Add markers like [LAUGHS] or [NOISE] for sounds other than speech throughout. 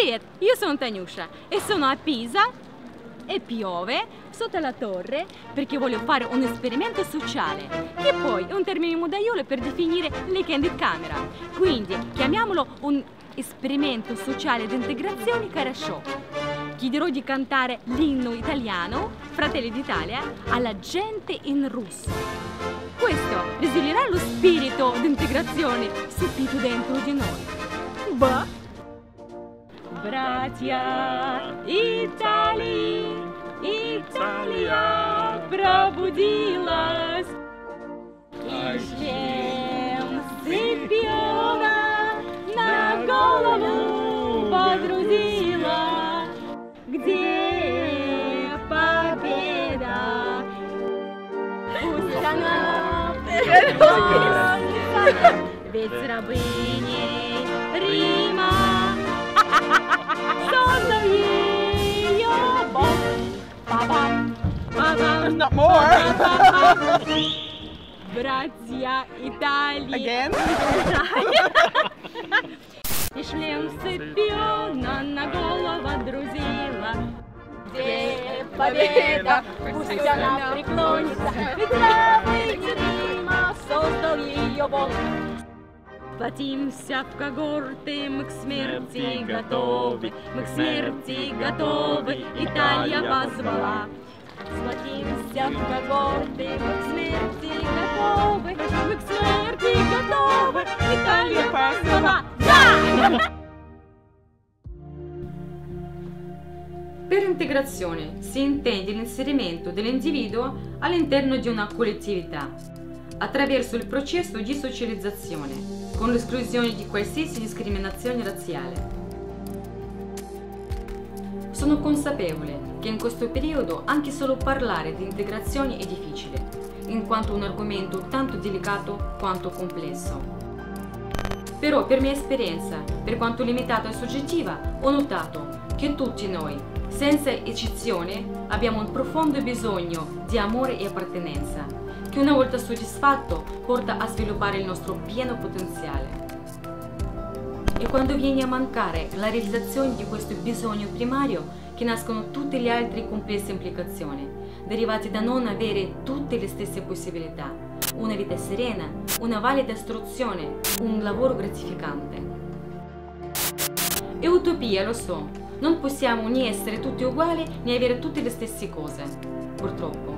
Привет, io sono Tanyusha e sono a Pisa e piove sotto la torre perché voglio fare un esperimento sociale, che poi è un termine modaiolo per definire le candid camera. Quindi chiamiamolo un esperimento sociale di integrazione Carasciò. Chiederò di cantare l'inno italiano, Fratelli d'Italia, alla gente in russo. Questo risilerà lo spirito di integrazione subito dentro di noi. Bah! Братья Италии, Италия пробудилась. И шлем Сципиона на голову подрузила. Где победа? Пусть она ведь с рабыней Рима sono io bom, ba-bam, ba-bam, Not more. Братья Италии. Again? И шлем Сципиона на голову друзила. Где победа, пусть она преклонится, ведь рабыня Рима создал ее Бог. Платимся в когорты, мы к смерти готовы, мы к смерти готовы, Италия позвала. Сплотимся в когорты, мы к смерти готовы, мы к смерти готовы, Италия позвала. Да! Per integrazione si intende l'inserimento dell'individuo all'interno di una collettività attraverso il processo di socializzazione, con l'esclusione di qualsiasi discriminazione razziale. Sono consapevole che in questo periodo anche solo parlare di integrazione è difficile, in quanto un argomento tanto delicato quanto complesso. Però per mia esperienza, per quanto limitata e soggettiva, ho notato che tutti noi, senza eccezione, abbiamo un profondo bisogno di amore e appartenenza, che una volta soddisfatto porta a sviluppare il nostro pieno potenziale. E quando viene a mancare la realizzazione di questo bisogno primario, che nascono tutte le altre complesse implicazioni, derivate da non avere tutte le stesse possibilità, una vita serena, una valida istruzione, un lavoro gratificante. È utopia, lo so, non possiamo né essere tutti uguali né avere tutte le stesse cose, purtroppo.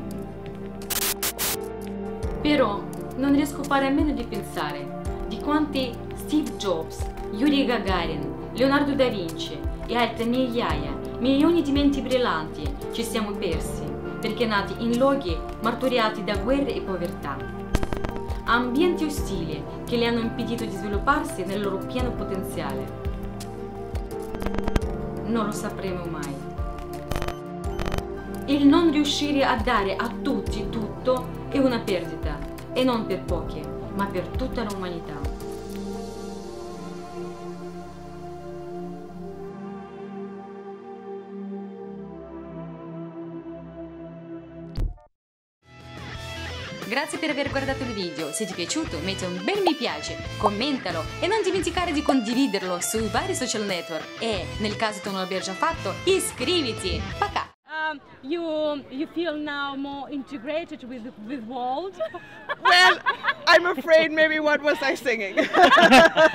Però non riesco a fare a meno di pensare di quanti Steve Jobs, Yuri Gagarin, Leonardo da Vinci e altre migliaia, milioni di menti brillanti ci siamo persi perché nati in luoghi martoriati da guerre e povertà. Ambienti ostili che le hanno impedito di svilupparsi nel loro pieno potenziale. Non lo sapremo mai. Il non riuscire a dare a tutti tutto è una perdita, e non per pochi, ma per tutta l'umanità. Grazie per aver guardato il video, se ti è piaciuto metti un bel mi piace, commentalo e non dimenticare di condividerlo sui vari social network e, nel caso tu non l'abbia già fatto, iscriviti! Pacà! You you feel now more integrated with with world? Well, I'm afraid maybe what was I singing? [LAUGHS]